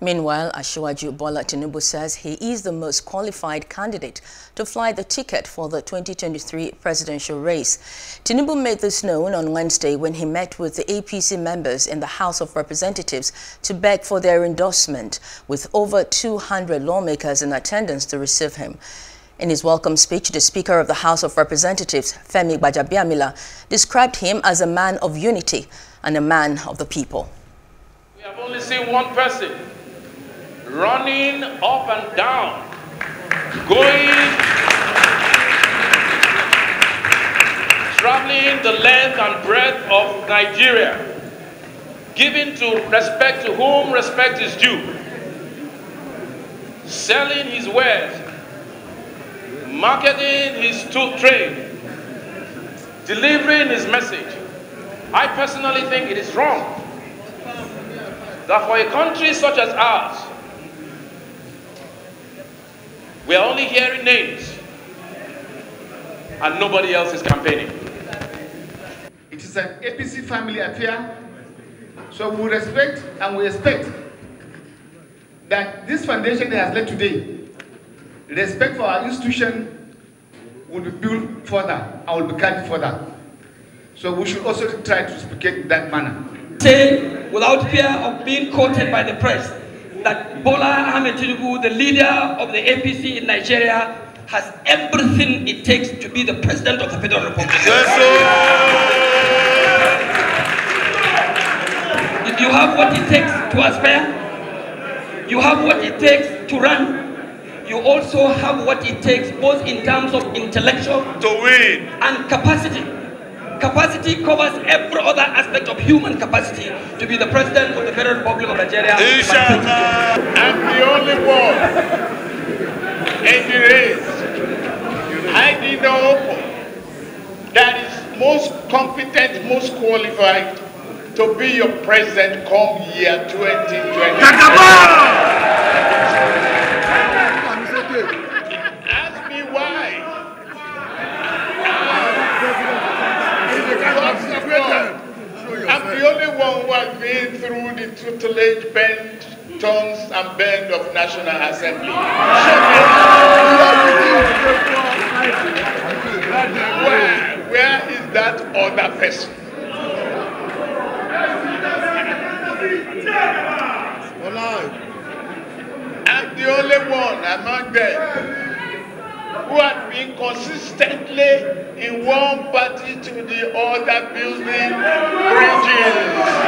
Meanwhile, Asiwaju Bola Tinubu says he is the most qualified candidate to fly the ticket for the 2023 presidential race. Tinubu made this known on Wednesday when he met with the APC members in the House of Representatives to beg for their endorsement, with over 200 lawmakers in attendance to receive him. In his welcome speech, the Speaker of the House of Representatives, Femi Gbajabiamila, described him as a man of unity and a man of the people. We have only seen one person running up and down, going, traveling the length and breadth of Nigeria, giving to respect to whom respect is due, selling his wares marketing his trade, delivering his message. I personally think it is wrong that for a country such as ours, we are only hearing names and nobody else is campaigning. It is an APC family affair, so we respect and we expect that this foundation that has led today respect for our institution will be built further and will be carried further. So we should also try to speak in that manner. Say, without fear of being quoted by the press, that Bola Ahmed Tinubu, the leader of the APC in Nigeria, has everything it takes to be the president of the Federal Republic. Yes, you have what it takes to aspire. You have what it takes to run you also have what it takes both in terms of intellectual to win and capacity. Capacity covers every other aspect of human capacity to be the president of the Federal Republic of Nigeria. Inshallah. I'm the only one in the race. I did know that is most competent, most qualified to be your president come year 2020. I'm the only one who has been through the tutelage, bend, tongues, and bend of National Assembly. where, where is that other person? I'm the only one among them who have been consistently in one party to the other building bridges.